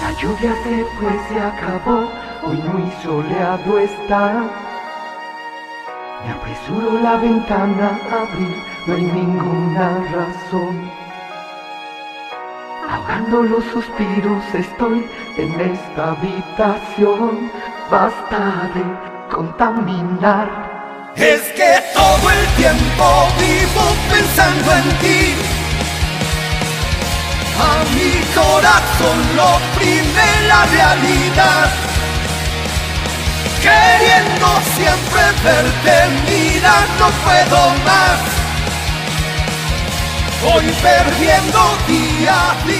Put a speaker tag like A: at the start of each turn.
A: La lluvia se fue, se acabó, hoy muy soleado está. Me apresuro la ventana a abrir, no hay ninguna razón. Ahogando los suspiros estoy en esta habitación basta de contaminar.
B: Es que todo el tiempo vivo pensando en ti. A mi corazón lo oprime la realidad. Queriendo siempre verte, mira, no puedo más. Voy perdiendo día día.